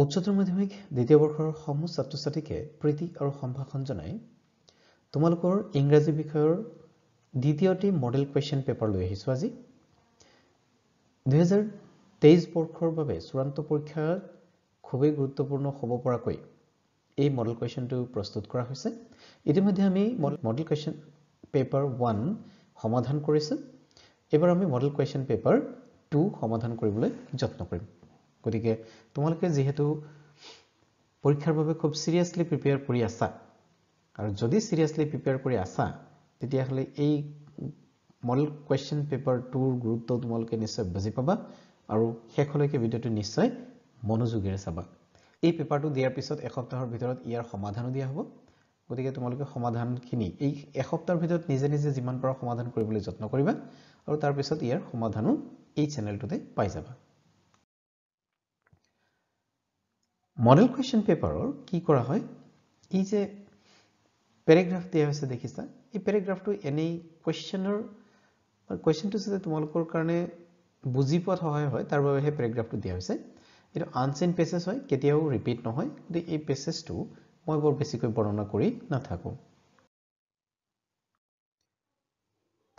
উচ্চতৰ মাধ্যমিক দ্বিতীয় বৰ্ষৰ সমূহ ছাত্ৰ ছাত্ৰীকে প্ৰীতি আৰু সম্ভাষণ জনাই তোমালোকৰ ইংৰাজী বিষয়ৰ দ্বিতীয়টি মডেল কুৱেশ্যন পেপাৰ লৈ আহিছোঁ আজি দুহেজাৰ তেইছ বৰ্ষৰ বাবে চূড়ান্ত পৰীক্ষাত খুবেই গুৰুত্বপূৰ্ণ হ'ব পৰাকৈ এই মডেল কুৱেশ্যনটো প্ৰস্তুত কৰা হৈছে ইতিমধ্যে আমি মডেল কুৱেশ্যন পেপাৰ ওৱান সমাধান কৰিছোঁ এইবাৰ আমি মডেল কুৱেশ্যন পেপাৰ টু সমাধান কৰিবলৈ যত্ন কৰিম গতিকে তোমালোকে যিহেতু পৰীক্ষাৰ বাবে খুব ছিৰিয়াছলি প্ৰিপেয়াৰ কৰি আছা আৰু যদি ছিৰিয়াছলি প্ৰিপেয়াৰ কৰি আছা তেতিয়াহ'লে এই মডেল কুৱেশ্যন পেপাৰ টুৰ গুৰুত্বও তোমালোকে নিশ্চয় বুজি পাবা আৰু শেষলৈকে ভিডিঅ'টো নিশ্চয় মনোযোগেৰে চাবা এই পেপাৰটো দিয়াৰ পিছত এসপ্তাহৰ ভিতৰত ইয়াৰ সমাধানো দিয়া হ'ব গতিকে তোমালোকে সমাধানখিনি এই এসপ্তাহৰ ভিতৰত নিজে নিজে যিমান পাৰা সমাধান কৰিবলৈ যত্ন কৰিবা আৰু তাৰপিছত ইয়াৰ সমাধানো এই চেনেলটোতে পাই যাবা মডেল কুৱেশ্যন পেপাৰৰ কি কৰা হয় ই যে পেৰেগ্ৰাফ দিয়া হৈছে দেখিছা এই পেৰেগ্ৰাফটো এনেই কুৱেশ্যনৰ কুৱেশ্যনটো যাতে তোমালোকৰ কাৰণে বুজি পোৱাত সহায় হয় তাৰ বাবে সেই পেৰেগ্ৰাফটো দিয়া হৈছে এইটো আনচেইন পেচেছ হয় কেতিয়াও ৰিপিট নহয় কিন্তু এই পেচেছটো মই বৰ বেছিকৈ বৰ্ণনা কৰি নাথাকোঁ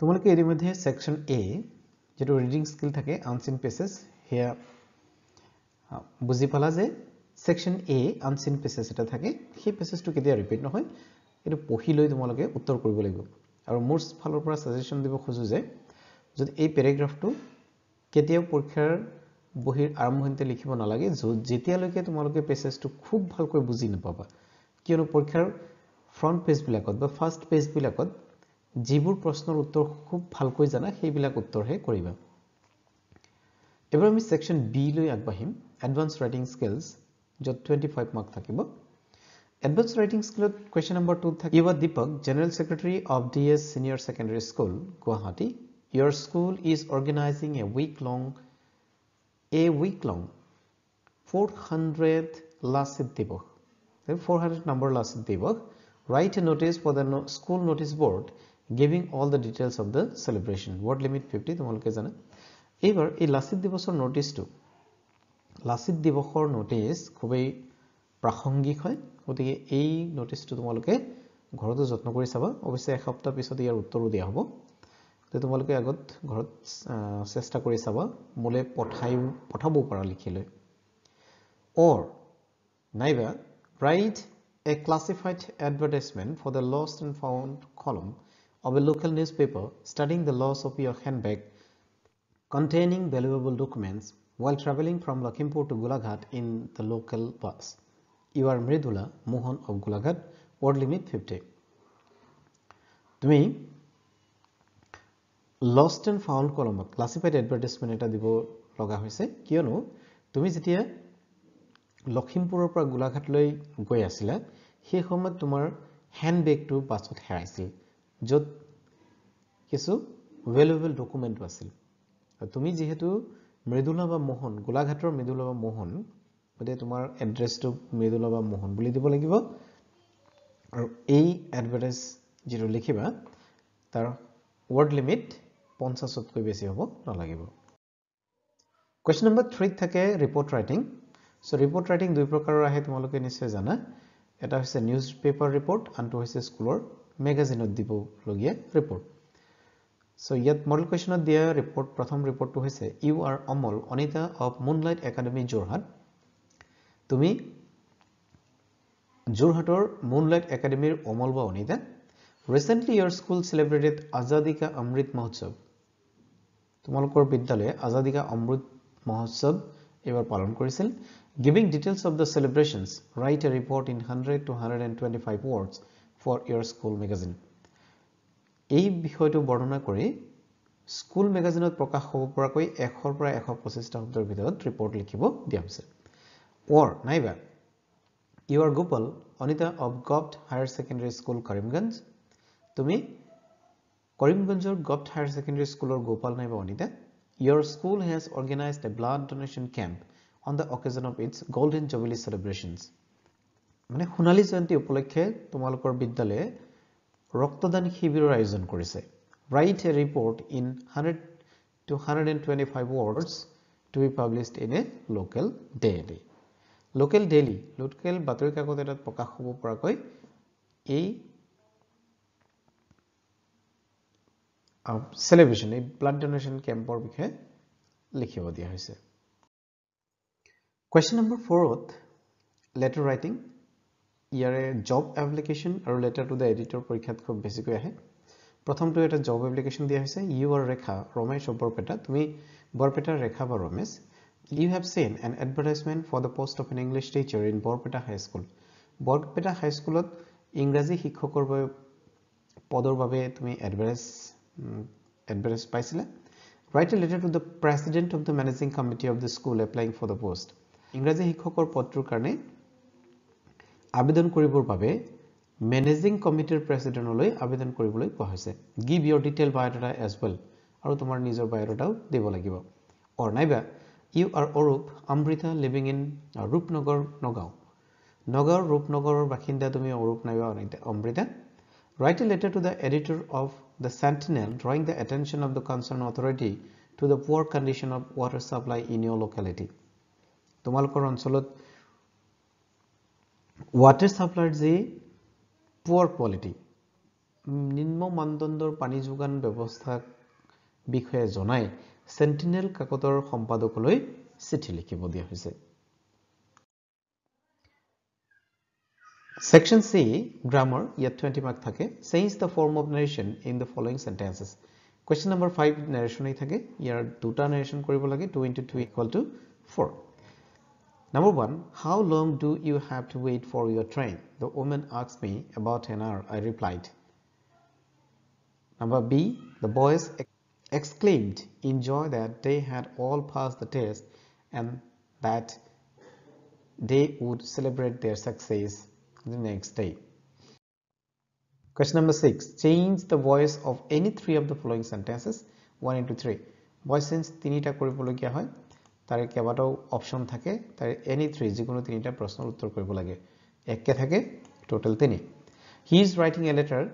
তোমালোকে ইতিমধ্যে ছেকশ্যন এ যিটো ৰিডিং স্কিল থাকে আনচিন পেচেছ সেয়া বুজি পালা যে ছেকশ্যন এ আনচিন পেচেছ এটা থাকে সেই পেচেছটো কেতিয়া ৰিপিট নহয় সেইটো পঢ়ি লৈ তোমালোকে উত্তৰ কৰিব লাগিব আৰু মোৰ ফালৰ পৰা ছাজেশ্যন দিব খোজোঁ যে যদি এই পেৰেগ্ৰাফটো কেতিয়াও পৰীক্ষাৰ বহিৰ আৰম্ভণিতে লিখিব নালাগে য'ত যেতিয়ালৈকে তোমালোকে পেচেছটো খুব ভালকৈ বুজি নাপাবা কিয়নো পৰীক্ষাৰ ফ্ৰণ্ট পেজবিলাকত বা ফাৰ্ষ্ট পেজবিলাকত যিবোৰ প্ৰশ্নৰ উত্তৰ খুব ভালকৈ জানা সেইবিলাক উত্তৰহে কৰিবা এইবাৰ আমি ছেকশ্যন বিলৈ আগবাঢ়িম এডভান্স ৰাইটিং স্কিলছ য'ত টুৱেণ্টি ফাইভ মাৰ্ক থাকিব এডভান্স ৰাইটিং স্কিলত কুৱেশ্যন নম্বৰ টু থাকে you are Deepak general secretary of D S senior secondary school Guwahati your school is organizing a week long a week long for hundred Lachit Divas for hundred number Lachit দিৱস write a notice for the no school notice board giving all the details of the celebration word limit 50 তোমালোকে জানা এইবাৰ এই লাচিত দিৱসৰ নটিচটো লাচিত দিৱসৰ notice খুবেই প্ৰাসংগিক হয় গতিকে এই নটিচটো তোমালোকে ঘৰতো যত্ন কৰি চাবা অৱশ্যে এসপ্তাহ পিছত ইয়াৰ উত্তৰো দিয়া হ'ব গতিকে তোমালোকে আগত ঘৰত চেষ্টা কৰি চাবা মোলৈ পঠাই পঠাবও পাৰা লিখি লৈ অৰ নাইবা write a classified advertisement for the lost and found column of a local newspaper stating the loss of your handbag containing valuable documents While traveling from Lakhimpur to Gulaghat in the local bus, you are Mridula Mohan of Gulaghat, word limit 50. Tumi lost and found column classified advertisement eta dibo loga hoise kiyonu tumi jetia Lakhimpur or Gulaghat loi goi asila he handbag tu pasot heraisil jot kisu valuable document asil tumi jehetu Mridula বা মোহন গোলাঘাটৰ মৃদুলা বা মোহন গতিকে তোমাৰ এড্ৰেছটো মৃদুলা বা মোহন বুলি দিব লাগিব আৰু এই এডভাৰ্টাইজ যিটো লিখিবা তাৰ ৱৰ্ড লিমিট পঞ্চাছতকৈ বেছি হ'ব নালাগিব কুৱেশ্যন নম্বৰ থ্ৰীত থাকে report writing so' report writing দুই প্ৰকাৰৰ আহে তোমালোকে নিশ্চয় জানা এটা হৈছে নিউজ পেপাৰ ৰিপৰ্ট আনটো হৈছে স্কুলৰ মেগাজিনত দিবলগীয়া report So, yet model question of the report, Pratham report to say, you are Amol Onita of Moonlight Academy Jorhat. To me, Jorhator Moonlight Academy Omolba Onita. Recently, your school celebrated Azadika Amrit Mahotsav. Mahotsub. Tomalkor Bidale, Azadika Amrit Mahotsav. ever Palam Kurisil. Giving details of the celebrations, write a report in 100 to 125 words for your school magazine. এই বিষয়টো বৰ্ণনা কৰি school মেগাজিনত প্ৰকাশ হ'ব পৰাকৈ এশৰ পৰা এশ পঁচিছটা শব্দৰ ভিতৰত ৰিপৰ্ট লিখিব দিয়া হৈছে ৱৰ নাইবা you are Gopal Anita of govt higher secondary school Karimganj তুমি কৰিমগঞ্জৰ গভ্ড হায়াৰ ছেকেণ্ডেৰী স্কুলৰ গোপাল নাইবা Anita your school has organize a blood donation camp on the occasion of its golden jubilee celebrations মানে সোণালী জয়ন্তী উপলক্ষে তোমালোকৰ বিদ্যালয়ে ৰক্তদান শিবিৰৰ আয়োজন কৰিছে write a report in hundred to hundred and twenty five words to be publish in a local daily local daily local বাতৰি কাকত এটাত প্ৰকাশ হ'ব পৰাকৈ এই চেলিব্ৰেশ্যন এই ব্লাড ডনেশ্যন কেম্পৰ বিষয়ে লিখিব দিয়া হৈছে কুৱেশ্যন নম্বৰ ফ'ৰত লেটাৰ ৰাইটিং ইয়াৰে জব এপ্লিকেশ্যন আৰু লেটাৰ টু দ্য এডিটৰ পৰীক্ষাত খুব বেছিকৈ আহে প্ৰথমটো এটা জব এপ্লিকেশ্যন দিয়া হৈছে ইউ আৰ ৰেখা ৰমেশ বৰপেটা তুমি বৰপেটাৰ ৰেখা বা Ramesh you have seen an advertisement for the post of an English teacher in Barpeta high school Barpeta হাইস্কুলত ইংৰাজী শিক্ষকৰ বাবে পদৰ বাবে তুমি এডভাৰটাইজ এডভাৰটাইজ পাইছিলা write a letter to the president of the managing committee of the school applying for the post ইংৰাজী শিক্ষকৰ পদটোৰ কাৰণে আবেদন কৰিবৰ বাবে মেনেজিং কমিটিৰ প্ৰেচিডেণ্টলৈ আবেদন কৰিবলৈ কোৱা হৈছে give your detail biodata as well আৰু তোমাৰ নিজৰ বায়'ডাটাও দিব লাগিব অৰ নাইবা you are Arup Amrita living in Rupnagar Nagaon নগাঁৱৰ ৰূপনগৰৰ বাসিন্দা তুমি অৰূপ নাইবা Amrita write a letter to the editor of the Sentinel drawing the attention of the concern authority to the poor condition of water supply in your locality তোমালোকৰ অঞ্চলত water চাপ্লাইৰ যি পুৱৰ quality নিম্ন মানদণ্ডৰ পানী যোগান ব্যৱস্থাক বিষয়ে জনাই চেণ্টিনেল কাকতৰ সম্পাদকলৈ চিঠি লিখিব দিয়া হৈছে ছেকশ্যন চি গ্ৰামৰ ইয়াত টুৱেণ্টি মাৰ্ক থাকে change the form of narration in the following sentences question number five নেৰেশ্যনেই থাকে ইয়াৰ দুটা নেৰেশ্যন কৰিব লাগে two into two equal to four Number one, how long do you have to wait for your train? The woman asked me about an hour, I replied. Number B, the boys exclaimed in joy that they had all passed the test and that they would celebrate their success the next day. Question number 6. Change the voice of any three of the following sentences 1 into 3. Voice change tinita করে বলে তাৰ কেবাটাও option থাকে তাৰ any three যে কোনো তিনিটা প্ৰশ্নৰ উত্তৰ কৰিব লাগে একে থাকে টোটেল তিনি he is writing a letter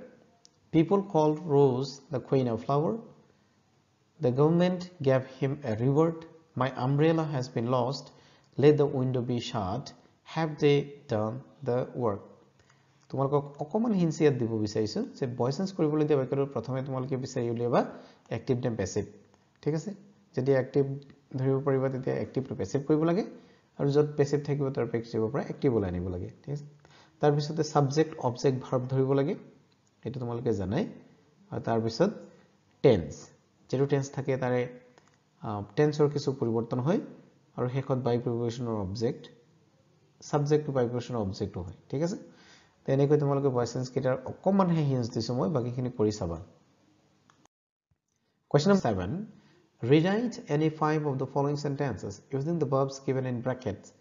people call rose the queen of flower the government gave him a reward my umbrella has been lost let the window' be shut have they done the work তোমালোকক অকণমান hinge ইয়াত দিব বিচাৰিছোঁ যে voice change কৰিবলৈ দিয়া বাক্যটো প্ৰথমে তোমালোকে বিচাৰি উলিয়াবা এক্টিভ নে পেচিভ ঠিক আছে যদি এক্টিভ ধৰিব পাৰিব তেতিয়া এক্টিভটো পেচিভ কৰিব লাগে আৰু য'ত পেচিভ থাকিব তাৰ পেচিভৰ পৰা এক্টিভলৈ আনিব লাগে ঠিক আছে তাৰপিছতে ছাবজেক্ট অবজেক্ট ভাৰ্ব ধৰিব লাগে সেইটো তোমালোকে জানাই আৰু তাৰপিছত টেন্স যিটো টেন্স থাকে তাৰে টেন্সৰ কিছু পৰিৱৰ্তন হয় আৰু শেষত বাইপ্ৰিপেশ্যনৰ অবজেক্ট ছাবজেক্টটো বাইপ্ৰিপেশ্যনৰ অবজেক্টো হয় ঠিক আছে তেনেকৈ তোমালোকে বয়চেঞ্চকেইটাৰ অকণমানহে হিন্স দিছোঁ মই বাকীখিনি কৰি চাবা question number seven Rewrite any five of the following sentences using the verbs given in brackets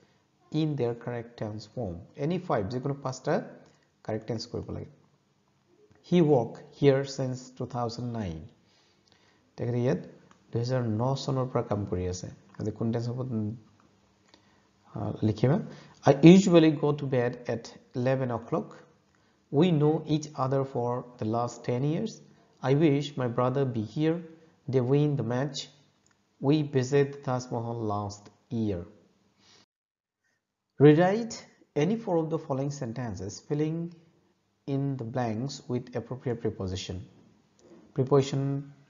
in their correct tense form. Any five, pass the correct tense কৰিব He walked here since 2009. Uh, I usually go to bed at 11 o'clock. We know each other for the last 10 years. I wish my brother be here they win the match. We visited Taj Mahal last year. Rewrite any four of the following sentences filling in the blanks with appropriate preposition. Preposition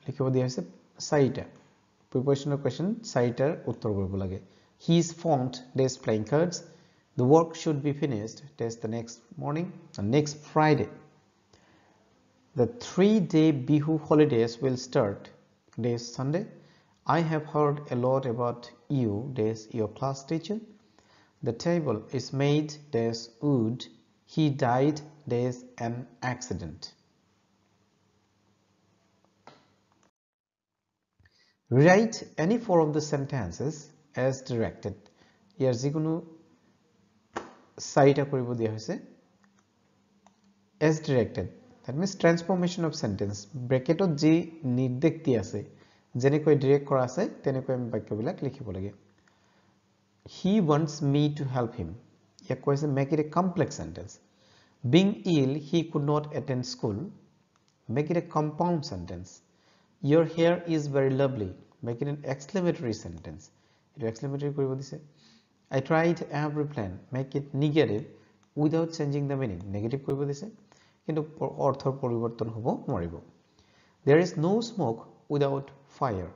লিখিব দিয়া হৈছে চাৰিটা প্ৰিপজিশ্যনৰ question চাৰিটাৰ উত্তৰ কৰিব লাগে he is formed dash playing cards the work should be finished dash the next morning the next Friday the three day Bihu holidays will start this Sunday. I have heard a lot about you This your class teacher. The table is made this wood. He died there's an accident. Write any four of the sentences as directed. As directed. That means transformation of sentence ব্ৰেকেটত যি নিৰ্দেশ দি আছে যেনেকৈ direct কৰা আছে তেনেকৈ আমি বাক্যবিলাক লিখিব লাগে he wants me to help him ইয়াক কৈছে make it a complex sentence being ill he could not attend school make it a compound sentence your hair is very lovely make it an exclamatory sentence এইটো exclamatory কৰিব দিছে I tried every plan make it negative without changing the meaning negative কৰিব দিছে কিন্তু অৰ্থৰ পৰিৱৰ্তন হ'ব নোৱাৰিব there is no' smoke without fire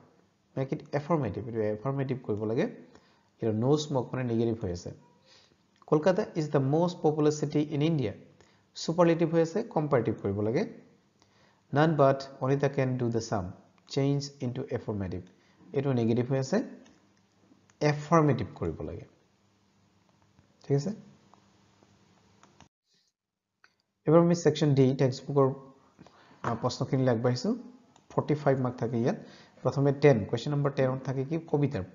make it affirmative এইটো এফাৰ্মেটিভ কৰিব লাগে এতিয়া ন' স্মক মানে নিগেটিভ হৈ আছে Kolkata is the most popular city in India superlative হৈ আছে কম্পাৰেটিভ কৰিব লাগে none but Anita can do the sum change to affirmative এইটো নিগেটিভ হৈ আছে এফাৰ্মেটিভ কৰিব লাগে ঠিক আছে এইবাৰ আমি ছেকশ্যন ডি টেক্সট বুকৰ প্ৰশ্নখিনি আগবাঢ়িছোঁ ফৰ্টি ফাইভ মাৰ্ক থাকে ইয়াত প্ৰথমে টেন কুৱেশ্যন নম্বৰ টেনত থাকে কি কবিতাৰ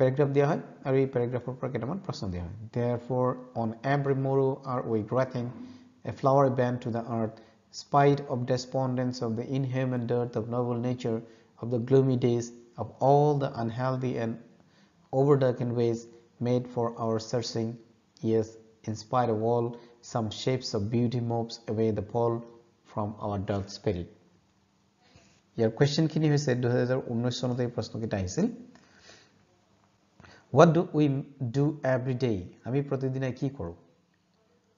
পেৰেগ্ৰাফ দিয়া হয় আৰু এই পেৰেগ্ৰাফৰ পৰা কেইটামান প্ৰশ্ন দিয়া হয় for on every morrow are we wreathing a flower band to the earth spite of despondence of the inhuman dearth of noble nature, of the gloomy days, of all the unhealthy and overdone ways made for our searching, yes, in spite of all some shapes of beauty moves away the pole from our dark spirit. Your question can you say do What do we do every day? Ami Pratidina Kikoru.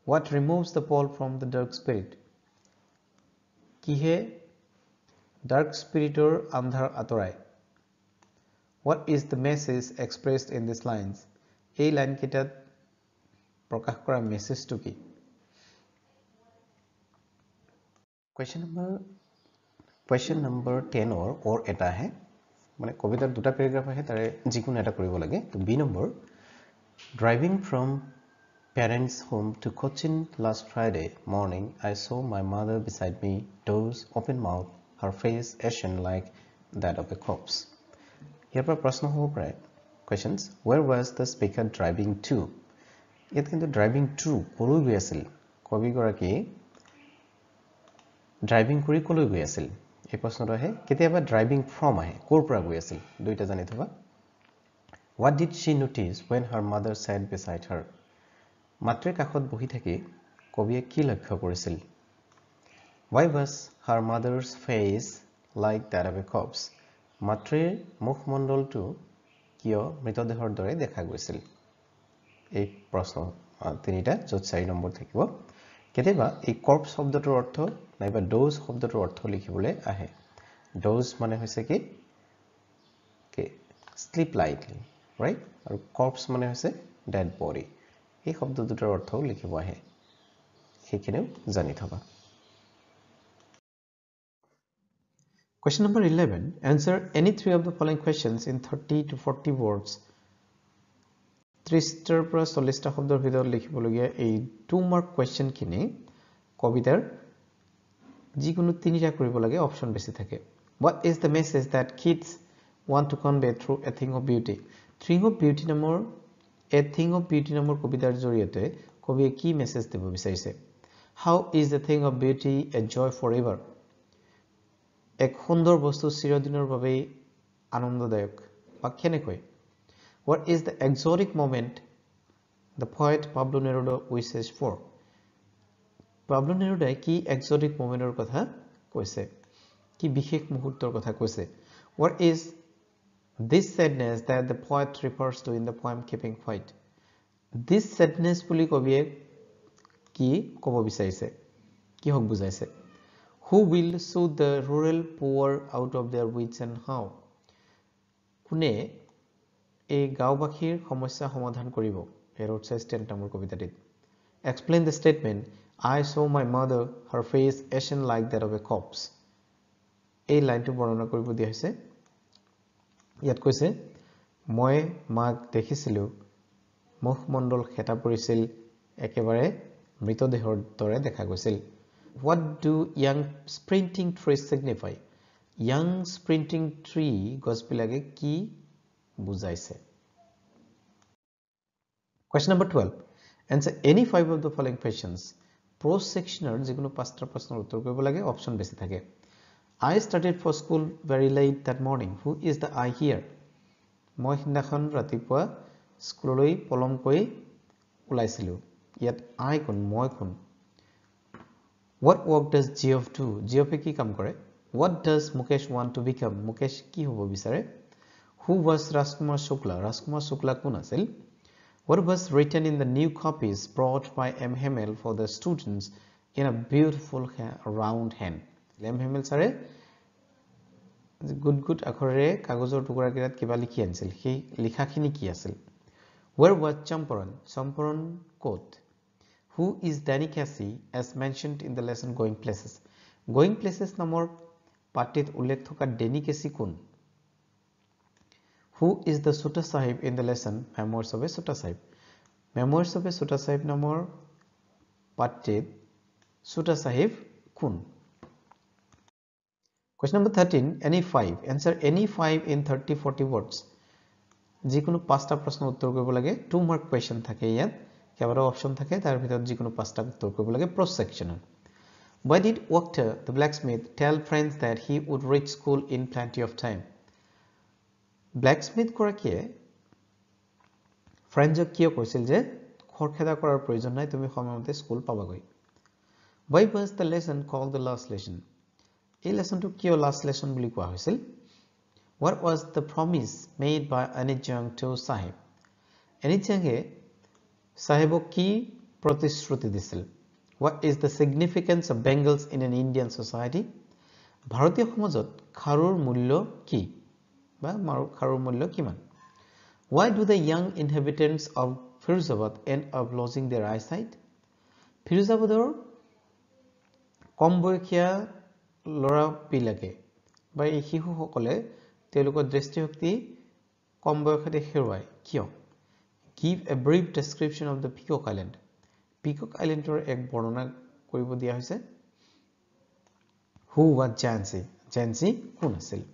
What removes the pole from the dark spirit? Kihe dark spirit or andhar atorai. What is the message expressed in these lines? A line kitat prakakura message to ki. Question number question number টেনৰ or এটা আহে মানে কবিতাৰ দুটা paragraph আহে তাৰে যিকোনো এটা কৰিব লাগে B number driving from parents home to cousin last Friday morning I saw' my mother beside me dozed open mouth her face ashen like that of a corpse ইয়াৰ পৰা প্ৰশ্ন হ'ব পাৰে questions where was the speaker driving to ইয়াত কিন্তু driving two ক'লৈ গৈ আছিল কবিগৰাকীয়ে driving কৰি কলৈ গৈ আছিল এই প্ৰশ্নটো আহে কেতিয়াবা ড্ৰাইভিং ফ্ৰম আহে ক'ৰ পৰা গৈ আছিল দুয়োটা জানি থবা what did she notice when her mother side beside her মাতৃৰ কাষত বহি থাকি কবিয়ে কি লক্ষ্য কৰিছিল why was her mother's face like that of a corpse মাতৃৰ মুখমণ্ডলটো কিয় মৃতদেহৰ দৰে দেখা গৈছিল এই প্ৰশ্ন তিনিটা য'ত চাৰি নম্বৰ থাকিব कतेबा ए कॉर्प्स शब्दটোৰ অৰ্থ নাইবা দোজ শব্দটোৰ অৰ্থ লিখিবলৈ আহে দোজ মানে হৈছে কি কে স্লিপ্লাইক ৰাইট আৰু কৰ্পস মানে হৈছে ডেড বডি এই শব্দ দুটাৰ অৰ্থও লিখিব আহে সেখিনি জানিত হবা question number 11 answer any 3 of the following question in 30 to 40 words ত্ৰিছটাৰ পৰা চল্লিছটা শব্দৰ ভিতৰত লিখিবলগীয়া এই টু মাৰ্ক কুৱেশ্যনখিনি কবিতাৰ যিকোনো তিনিটা কৰিব লাগে অপশ্যন বেছি থাকে what is the message date kids one to convey through A thing of beauty থ্ৰিং of beauty নামৰ এ থিং অফ বিউটি নামৰ কবিতাৰ জৰিয়তে কবিয়ে কি মেছেজ দিব বিচাৰিছে how is a thing of beauty a joy forever এক সুন্দৰ বস্তু চিৰদিনৰ বাবেই আনন্দদায়ক বা কেনেকৈ What is the exotic moment the poet Pablo Neruda wishes for? Pablo Neruda ki exotic moment or kotha koise? Ki bikhik muhurtor kotha koise? What is this sadness that the poet refers to in the poem Keeping Quiet? This sadness puli kobiye ki kobo bisaise? Ki hok bujaise? Who will soothe the rural poor out of their wits and how? Kune এই গাঁওবাসীৰ সমস্যা সমাধান কৰিব হেৰত চেষ্টেণ্ট নামৰ কবিতাটিত explain the statement I saw' my mother her face ashen like that of a corpse এই লাইনটো বৰ্ণনা কৰিব দিয়া হৈছে ইয়াত কৈছে মই মাক দেখিছিলোঁ মুখমণ্ডল শেঁতা পৰিছিল একেবাৰে মৃতদেহৰ দৰে দেখা গৈছিল what do young sprinting tree signify young sprinting tree গছবিলাকে কি বুজাইছে question number twelve answer any five of the following questions prose' ছেকশ্যনৰ যিকোনো পাঁচটা প্ৰশ্নৰ উত্তৰ কৰিব লাগে অপশ্যন বেছি থাকে I started for school very late that morning who is the I here মই সেইদিনাখন ৰাতিপুৱা স্কুললৈ পলমকৈ ওলাইছিলো ইয়াত আই কোন মই কোন what work does G of to G অফে কি কাম কৰে হোৱাট ডাজ মুকেশ ওৱান টু বিকাম মুকেশ কি হ'ব বিচাৰে Who was Raskumar Shukla? Raskumar Shukla Kunasil. What was written in the new copies brought by MHML for the students in a beautiful round hand? MHML sare eh? good good akhore kagozor tukura kirat kiba likhi ansil. He likha kini kiya sil. Where was Champaran? Champaran Kot. Who is Danny Cassie as mentioned in the lesson Going Places? Going Places namor patit ullekthoka Danny Cassie kun? Who is the Sutta Sahib in the lesson Memoirs of a Sutta Sahib? Memoirs of a Sutta Sahib Namor Patit Sutta Sahib Kun. Question number 13 any 5 answer any 5 in 30 40 words যিকোনো পাঁচটা প্ৰশ্ন উত্তৰ কৰিব লাগে two mark question থাকে option কেইবাটাও option থাকে তাৰ ভিতৰত যিকোনো পাঁচটা উত্তৰ কৰিব লাগে প্ৰছ Why did Wachter, the blacksmith, tell friends that he would reach school in plenty of time? ব্লেকস্মিথ গৰাকীয়ে ফ্ৰেণ্ডজক কিয় কৈছিল যে খৰখেদা কৰাৰ প্ৰয়োজন নাই তুমি সময়মতে school পাবাগৈ why was the lesson called the last lesson এই লেচনটো কিয় লাষ্ট লেচন বুলি কোৱা হৈছিল what was the promise made by Anees Jung to Saheb এনিজাংয়ে চাহেবক কি প্ৰতিশ্ৰুতি দিছিল what is the significance of bangles in an Indian society ভাৰতীয় সমাজত খাৰুৰ মূল্য কি why do the young inhabitants of Firuzabad end up losing their eyesight? Firuzabad or Kombokia Lora Pilake by Hihu Hokole, Teluko Dresti Kombokha de Hirwai, Kyo. Give a brief description of the Peacock Island. Peacock Island or Egg Borona Kuribo diase? Who was Jansi? Jansi Kunasil.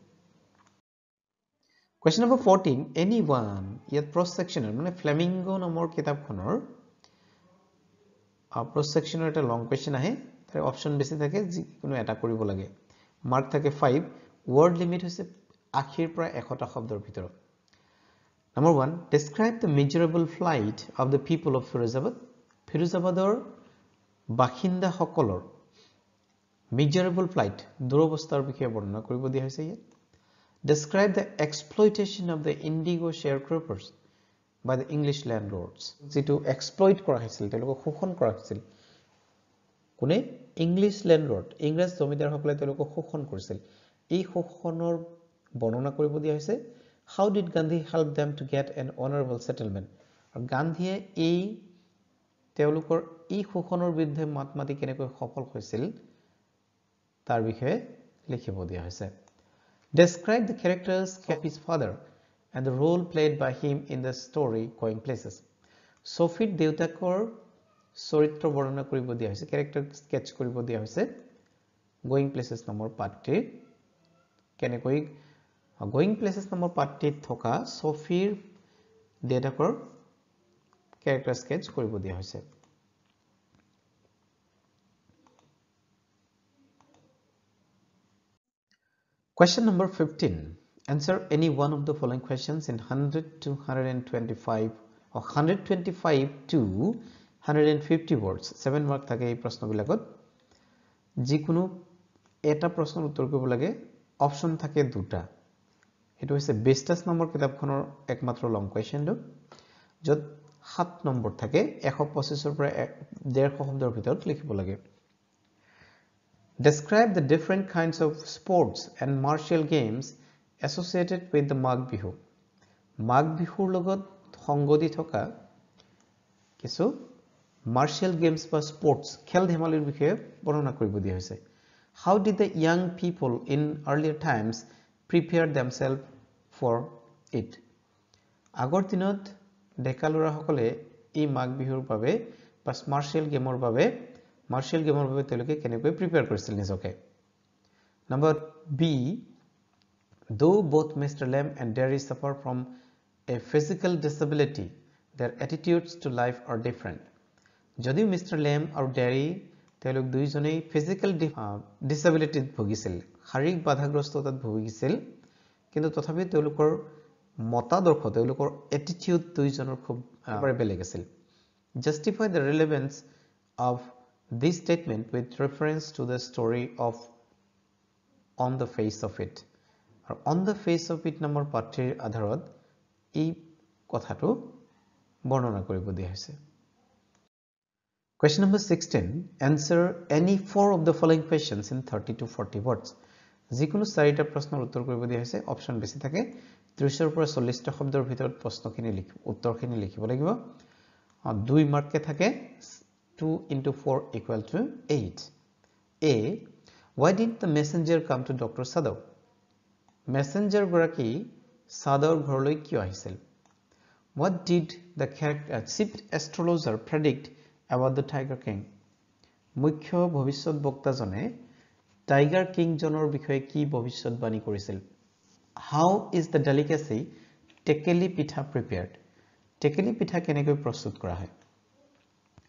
Question number fourteen any one ইয়াত প্ৰচেকশ্যনেল মানে ফ্লেমিংগ নামৰ কিতাপখনৰ প্ৰচেকশ্যনৰ এটা long question আহে তাৰে option বেছি থাকে যিকোনো এটা কৰিব লাগে মাৰ্ক থাকে ফাইভ ৱৰ্ড লিমিট হৈছে আশীৰ পৰা এশটা শব্দৰ ভিতৰত number one describe the miserable plight of the people of Firozabad ফিৰোজাবাদৰ বাসিন্দাসকলৰ মেজাৰেবল ফ্লাইট দূৰৱস্থাৰ বিষয়ে বৰ্ণনা কৰিব দিয়া হৈছে ইয়াত describe the exploitation of the indigo sharecroppers by the English landlords. Zitu exploit korahisil, teloko hukon korahisil. Kune English landlord, English domidar hokle teloko hukon korahisil. E hukonor bonona koribudi hase. How did Gandhi help them to get an honorable settlement? Gandhi e teolukor e hukonor with him mathematic and a hokol hoisil. Tarbihe, likibudi hase. Describe the characters of oh. his father and the role played by him in the story going places. Sophie Deutakor Soritra Varana Kuribo Diya character sketch Kuribo Diya going places number part 3. Uh, going places number part 3 thoka Sophie Deutakor character sketch Kuribo Diya Question number 15. Answer any one of the following questions in 100 to 125 or 125 to 150 words. 7 mark thake ei prashno gula kot. Jikunu eta prashno uttor korbo lage option thake duta. It was a bestest number kitab khonor ekmatro long question do. Jot hat number thake 125 er pore 150 shobdor bhitor likhibo lage. Describe the different kinds of sports and martial games associated with the Mag Bihu. logo Bihu hongodi thoka kisu martial games ba sports khel dhemalir bikhe borona koribo diya hoise. How did the young people in earlier times prepare themselves for it? Agor dinot dekalura hokole ei Mag Bihur babe ba martial game or babe martial gamer ভাবে তে লোককে কেনে কই prepare কৰিছিল নিজ okay number B দো both mister Lam and Derry is suffer from a physical disability their attitudes to life are different যদি mister লাম আৰু ডেৰি তে লোক দুয়োজনে ফিজিক্যাল ডিসেবিলিটি ভোগিছিল শাৰীৰিক বাধাগ্ৰস্তত ভোগিছিল কিন্তু তথাপি তে লোকৰ মতাদৰ্শ তে লোকৰ এটটিউড দুয়োজনৰ খুব পাৰে পেলে গছিল justify the relevance of this statement with reference to the story of on the face of it or on the face of it number patir adharat ei kotha tu bornona koribo dihase question number 16 answer any four of the following questions in 30 to 40 words jikunu sarita prashnor uttor koribo dihase option beshi thake 30 upor 40 ta shobdor bhitor prashno kini likh uttor kini likhibo lagibo ar 2 mark ke thake 2 into 4 equal to 8. A. Why did the messenger come to Dr. Sadao? Messenger Guraki Sadao Ghorloi Kyo Ahisil. What did the character chief astrologer predict about the Tiger King? Mukhyo Bhavishad Bokta Zone Tiger King Jonor Bikhoi Ki Bhavishad Bani Kurisil. How is the delicacy Tekeli Pitha prepared? Tekeli Pitha Kenegoi Prasut Kura Hai.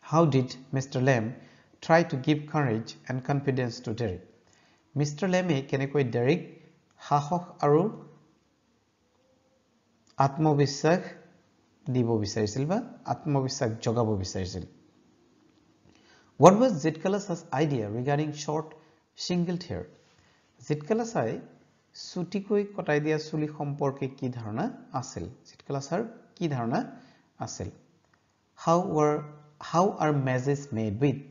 How did Mr. Lam try to give courage and confidence to Derek? Mr. Lamy can equate Derek, Hahok Aru, Atmovisak Dibovisarzilva, Atmovisak Jogabovisarzil. What was Zitkalas's idea regarding short shingled hair? Zitkalasai Sutikui Kotidea Suli Homporke Kidharna Asil. Zitkalasar Kidharna Asil. How were how are messes made with